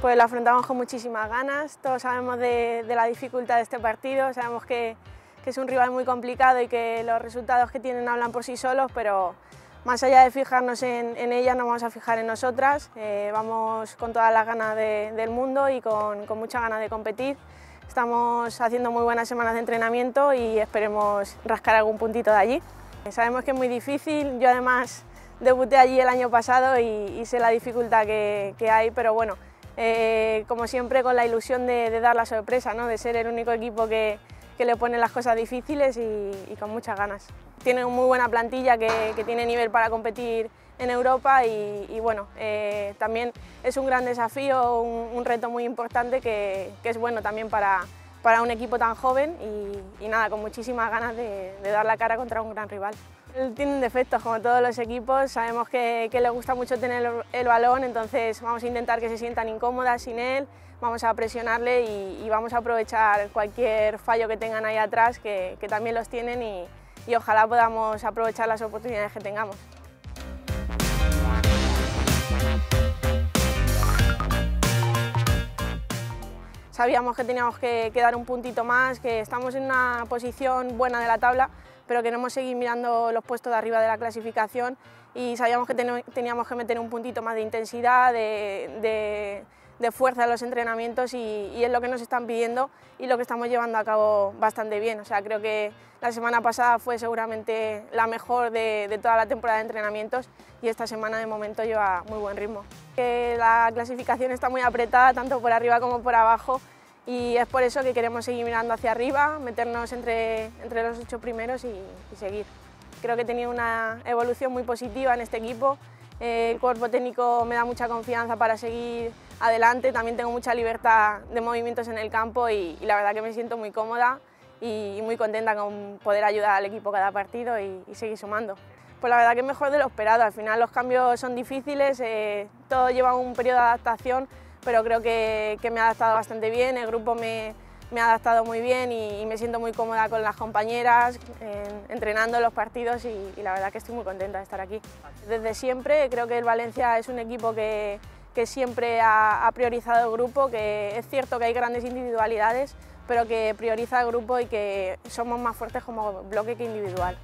Pues lo afrontamos con muchísimas ganas, todos sabemos de, la dificultad de este partido, sabemos que, es un rival muy complicado y que los resultados que tienen hablan por sí solos, pero más allá de fijarnos en, en ellas, nos vamos a fijar en nosotras, eh, vamos con todas las ganas del mundo y con, con muchas ganas de competir. Estamos haciendo muy buenas semanas de entrenamiento y esperemos rascar algún puntito de allí. Sabemos que es muy difícil, yo además debuté allí el año pasado y, sé la dificultad que, que hay, pero bueno, eh, como siempre con la ilusión de, dar la sorpresa, ¿no? de ser el único equipo que, le pone las cosas difíciles y, con muchas ganas. Tiene muy buena plantilla que, tiene nivel para competir en Europa y, bueno, eh, también es un gran desafío, un, reto muy importante que, es bueno también para, para un equipo tan joven y, nada, con muchísimas ganas de dar la cara contra un gran rival. Él tiene defectos como todos los equipos, sabemos que, le gusta mucho tener el, balón, entonces vamos a intentar que se sientan incómodas sin él, vamos a presionarle y, vamos a aprovechar cualquier fallo que tengan ahí atrás, que, también los tienen y, ojalá podamos aprovechar las oportunidades que tengamos. Sabíamos que teníamos que, que dar un puntito más, que estamos en una posición buena de la tabla, pero queremos seguir mirando los puestos de arriba de la clasificación y sabíamos que teníamos que meter un puntito más de intensidad, de, fuerza en los entrenamientos y, es lo que nos están pidiendo y lo que estamos llevando a cabo bastante bien. O sea, creo que la semana pasada fue seguramente la mejor de, toda la temporada de entrenamientos y esta semana de momento lleva muy buen ritmo. la clasificación está muy apretada, tanto por arriba como por abajo, y es por eso que queremos seguir mirando hacia arriba, meternos entre, entre los ocho primeros y, seguir. Creo que he tenido una evolución muy positiva en este equipo, el cuerpo técnico me da mucha confianza para seguir adelante, también tengo mucha libertad de movimientos en el campo y, la verdad que me siento muy cómoda y, muy contenta con poder ayudar al equipo cada partido y, seguir sumando. Pues la verdad que mejor de lo esperado, al final los cambios son difíciles, eh, todo lleva un periodo de adaptación, pero creo que, me ha adaptado bastante bien, el grupo me, ha adaptado muy bien y, me siento muy cómoda con las compañeras, entrenando los partidos y, la verdad que estoy muy contenta de estar aquí. Desde siempre creo que el Valencia es un equipo que, siempre ha, priorizado el grupo, que es cierto que hay grandes individualidades, pero que prioriza el grupo y que somos más fuertes como bloque que individual.